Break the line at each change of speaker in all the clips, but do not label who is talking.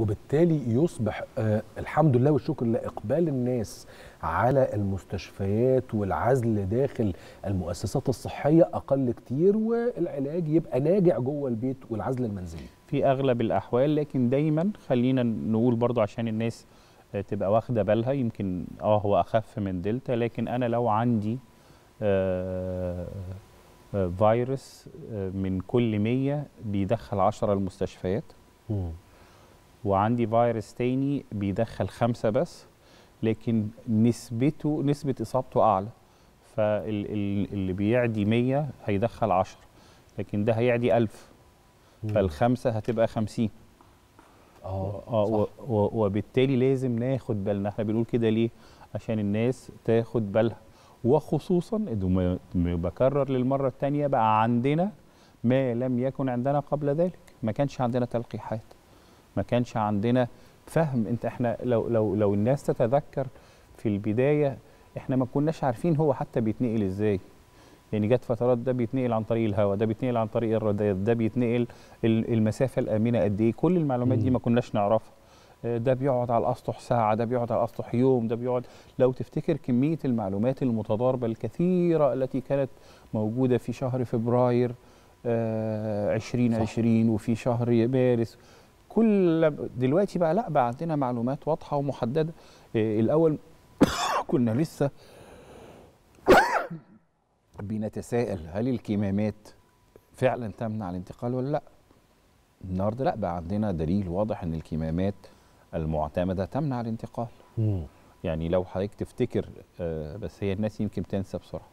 وبالتالي يصبح آه الحمد لله والشكر لله إقبال الناس على المستشفيات والعزل داخل المؤسسات الصحية أقل كتير والعلاج يبقى ناجع جوه البيت والعزل المنزلي.
في أغلب الأحوال لكن دايما خلينا نقول برضو عشان الناس آه، تبقى واخدة بالها يمكن آه هو أخف من دلتا لكن أنا لو عندي آه، آه، فيروس آه، من كل 100 بيدخل 10 المستشفيات. وعندي فيروس تاني بيدخل خمسة بس لكن نسبته نسبة إصابته أعلى. فاللي بيعدي 100 هيدخل 10 لكن ده هيعدي 1000 فالخمسة هتبقى 50 آه. و- وبالتالي لازم ناخد بالنا. إحنا بنقول كده ليه؟ عشان الناس تاخد بالها. وخصوصا بكرر للمرة الثانية بقى عندنا ما لم يكن عندنا قبل ذلك. ما كانش عندنا تلقيحات. ما كانش عندنا فهم. انت إحنا لو لو لو الناس تتذكر في البداية إحنا ما كناش عارفين هو حتى بيتنقل إزاي. يعني جت فترات ده بيتنقل عن طريق الهواء ده بيتنقل عن طريق الرادات ده بيتنقل ال- المسافة الآمنة قد إيه. كل المعلومات دي. ما كناش نعرفها. آه، ده بيقعد على الأسطح ساعة ده بيقعد على الأسطح يوم ده بيقعد. لو تفتكر كمية المعلومات المتضاربة الكثيرة التي كانت موجودة في شهر فبراير آه 2020 وفي شهر مارس كل دلوقتي بقى لا بقى عندنا معلومات واضحة ومحددة. آه الأول كنا لسه بنتساءل هل الكمامات فعلا تمنع الانتقال ولا لا؟ النهارده لا بقى عندنا دليل واضح إن الكمامات المعتمدة تمنع الانتقال.
مم.
يعني لو حضرتك تفتكر آه، بس هي الناس يمكن تنسى بسرعة.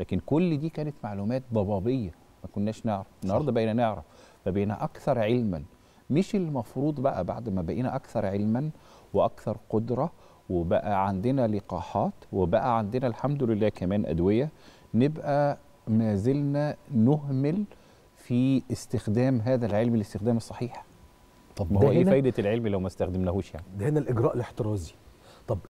لكن كل دي كانت معلومات ضبابية ما كناش نعرف. النهارده بقينا نعرف فبقينا أكثر علما. مش المفروض بقى بعد ما بقينا أكثر علما وأكثر قدرة وبقى عندنا لقاحات وبقى عندنا الحمد لله كمان أدوية نبقى ما زلنا نهمل في استخدام هذا العلم الاستخدام الصحيح.
طب
ما هو
إيه
فايدة العلم لو ما استخدمناهوش يعني؟
ده هنا الإجراء الاحترازي. طب